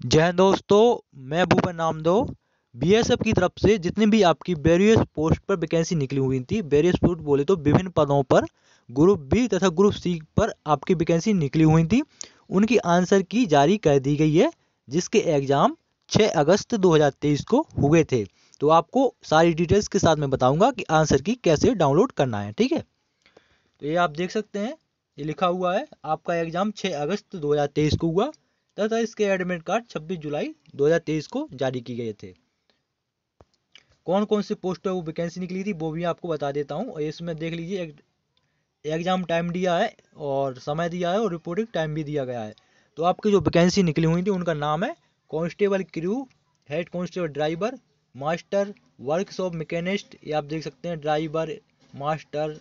जय हिंद दोस्तों, मैं भूपन नामदो बीएसएफ की तरफ़ से जितनी भी आपकी वेरियस पोस्ट पर वैकेंसी निकली हुई थी वेरियस पोस्ट बोले तो विभिन्न पदों पर ग्रुप बी तथा ग्रुप सी पर आपकी वैकेंसी निकली हुई थी। उनकी आंसर की जारी कर दी गई है, जिसके एग्ज़ाम 6 अगस्त 2023 को हुए थे। तो आपको सारी डिटेल्स के साथ मैं बताऊँगा कि आंसर की कैसे डाउनलोड करना है, ठीक है? तो ये आप देख सकते हैं, ये लिखा हुआ है, आपका एग्ज़ाम 6 अगस्त 2023 को हुआ। तथा इसके एडमिट कार्ड 26 जुलाई 2023 को जारी किए गए थे। कौन कौन सी पोस्ट वो वैकेंसी निकली थी, वो भी आपको बता देता हूँ। इसमें देख लीजिए एग्ज़ाम टाइम दिया है और समय दिया है और रिपोर्टिंग टाइम भी दिया गया है। तो आपकी जो वैकेंसी निकली हुई थी, उनका नाम है constable crew head constable driver master workshop machinist ये आप देख सकते हैं ड्राइवर मास्टर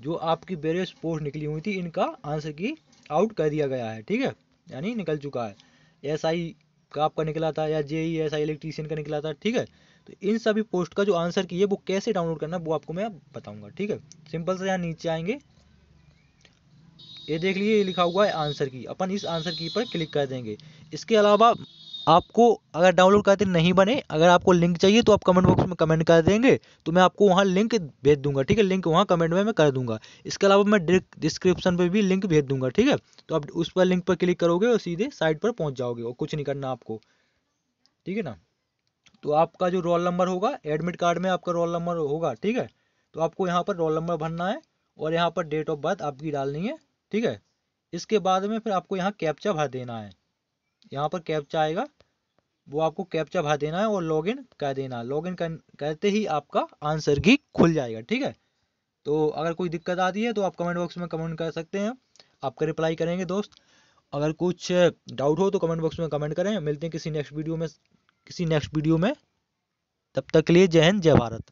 जो आपकी वेरियस पोस्ट निकली हुई थी, इनका आंसर की आउट कर दिया गया है, ठीक है? यानी निकल चुका है। एस आई का आपका निकला था या जे ई एस आई इलेक्ट्रीशियन का निकला था, ठीक है? तो इन सभी पोस्ट का जो आंसर की है, वो कैसे डाउनलोड करना वो आपको मैं बताऊँगा, ठीक है? सिंपल से यहाँ नीचे आएँगे। ये देख लीजिए लिखा हुआ है आंसर की। अपन इस आंसर की पर क्लिक कर देंगे। इसके अलावा आपको अगर डाउनलोड करते नहीं बने, अगर आपको लिंक चाहिए तो आप कमेंट बॉक्स में कमेंट कर देंगे तो मैं आपको वहाँ लिंक भेज दूँगा, ठीक है? लिंक वहाँ कमेंट में मैं कर दूँगा। इसके अलावा मैं डिस्क्रिप्शन पर भी लिंक भेज दूँगा, ठीक है? तो आप उस पर लिंक पर क्लिक करोगे और सीधे साइट पर पहुँच जाओगे और कुछ नहीं करना आपको, ठीक है ना? तो आपका जो रोल नंबर होगा एडमिट कार्ड में आपका रोल नंबर होगा, ठीक है? तो आपको यहाँ पर रोल नंबर भरना है और यहाँ पर डेट ऑफ़ बर्थ आपकी डालनी है, ठीक है? इसके बाद में फिर आपको यहाँ कैप्चा भर देना है। यहाँ पर कैप्चा आएगा। वो आपको कैप्चा भर देना है और लॉगिन कर देना। है लॉगिन कर, करते ही आपका आंसर की खुल जाएगा ठीक है? तो अगर कोई दिक्कत आती है तो आप कमेंट बॉक्स में कमेंट कर सकते हैं। आपका रिप्लाई करेंगे दोस्त। अगर कुछ डाउट हो तो कमेंट बॉक्स में कमेंट करें। मिलते हैं किसी नेक्स्ट वीडियो में किसी नेक्स्ट वीडियो में। तब तक के लिए जय हिंद जय भारत।